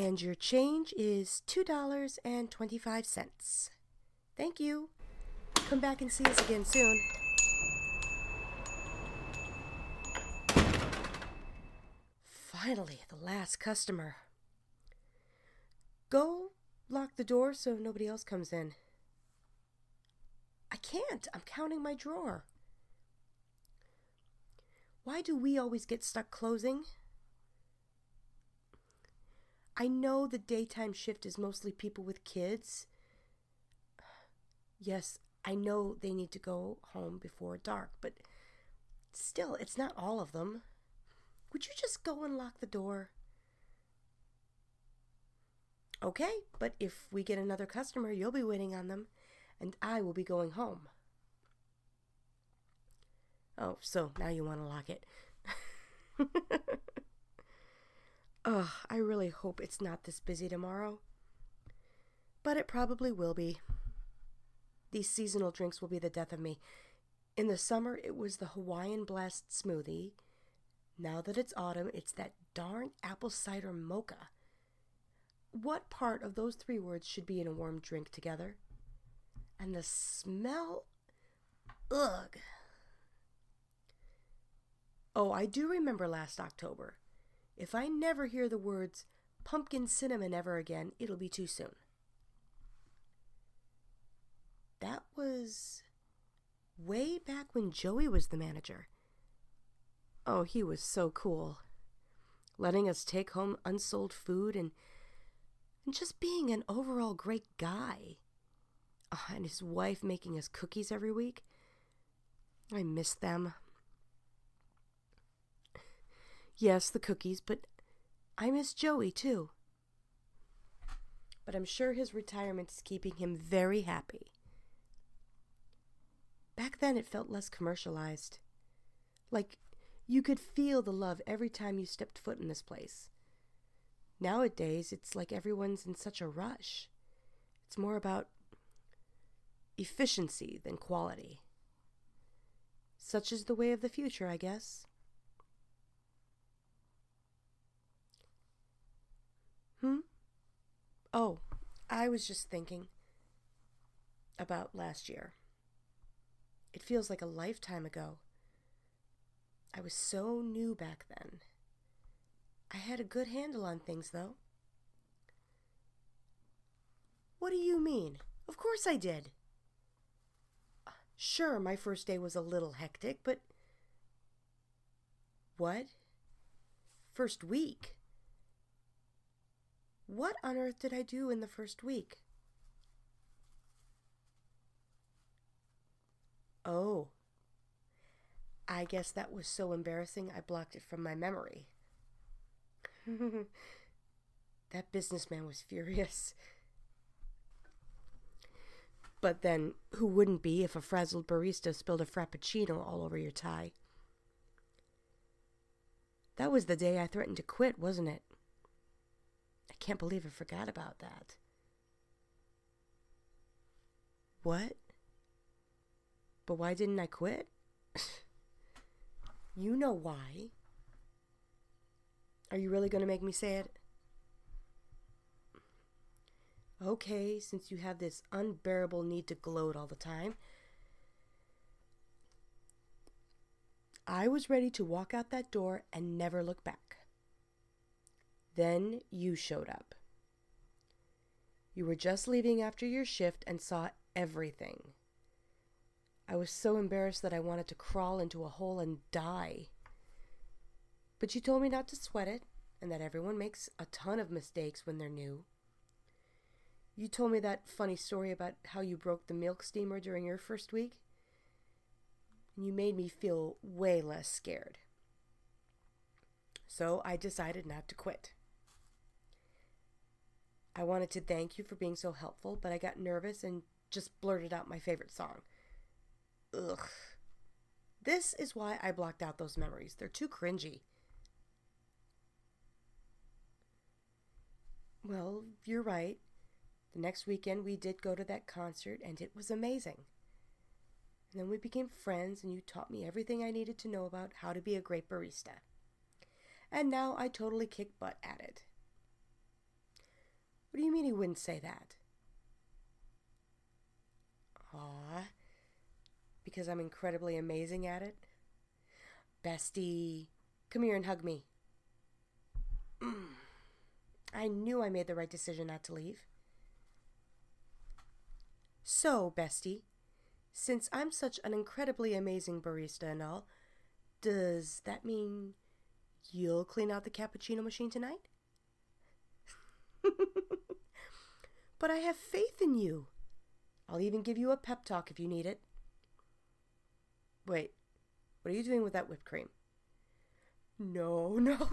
And your change is $2.25. Thank you. Come back and see us again soon. Finally, the last customer. Go lock the door so nobody else comes in. I can't. I'm counting my drawer. Why do we always get stuck closing? I know the daytime shift is mostly people with kids. Yes, I know they need to go home before dark, but still, it's not all of them. Would you just go and lock the door? Okay, but if we get another customer, you'll be waiting on them, and I will be going home. Oh, so now you want to lock it. Ugh, I really hope it's not this busy tomorrow. But it probably will be. These seasonal drinks will be the death of me. In the summer, it was the Hawaiian Blast smoothie. Now that it's autumn, it's that darn apple cider mocha. What part of those three words should be in a warm drink together? And the smell. Ugh. Oh, I do remember last October. If I never hear the words pumpkin cinnamon ever again, it'll be too soon. That was way back when Joey was the manager. Oh, he was so cool. Letting us take home unsold food and, and just being an overall great guy. Oh, and his wife making us cookies every week. I miss them. Yes, the cookies, but I miss Joey too. But I'm sure his retirement is keeping him very happy. Back then, it felt less commercialized. Like you could feel the love every time you stepped foot in this place. Nowadays, it's like everyone's in such a rush. It's more about efficiency than quality. Such is the way of the future, I guess. Hmm? Oh, I was just thinking about last year. It feels like a lifetime ago. I was so new back then. I had a good handle on things, though. What do you mean? Of course I did. Sure, my first day was a little hectic, but. What? First week? What on earth did I do in the first week? Oh. I guess that was so embarrassing I blocked it from my memory. that businessman was furious. But then, who wouldn't be if a frazzled barista spilled a frappuccino all over your tie? That was the day I threatened to quit, wasn't it? Can't believe I forgot about that. What? But why didn't I quit? you know why. Are you really going to make me say it? Okay, since you have this unbearable need to gloat all the time. I was ready to walk out that door and never look back. Then you showed up. You were just leaving after your shift and saw everything. I was so embarrassed that I wanted to crawl into a hole and die. But you told me not to sweat it and that everyone makes a ton of mistakes when they're new. You told me that funny story about how you broke the milk steamer during your first week, and you made me feel way less scared. So I decided not to quit. I wanted to thank you for being so helpful, but I got nervous and just blurted out my favorite song. Ugh. This is why I blocked out those memories. They're too cringy. Well, you're right. The next weekend we did go to that concert and it was amazing. And then we became friends and you taught me everything I needed to know about how to be a great barista. And now I totally kick butt at it. You mean he wouldn't say that? Aw, because I'm incredibly amazing at it? Bestie, come here and hug me. Mm. I knew I made the right decision not to leave. So, Bestie, since I'm such an incredibly amazing barista and all, does that mean you'll clean out the cappuccino machine tonight? but I have faith in you. I'll even give you a pep talk if you need it. Wait, what are you doing with that whipped cream? No, no, no!